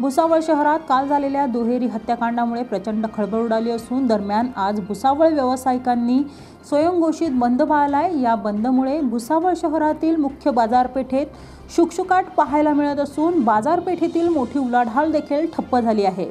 भुसावळ शहरात काल झालेल्या दुहेरी हत्याकांडामुळे प्रचंड खळबळ उडाली असून दरम्यान आज भुसावळ व्यावसायिकांनी स्वयंघोषित बंद पाळलाय या बंदमुळे भुसावळ शहरातील मुख्य बाजारपेठेत शुकशुकाट पाहायला मिळत असून बाजारपेठेतील मोठी उलाढाल देखील ठप्प झाली आहे.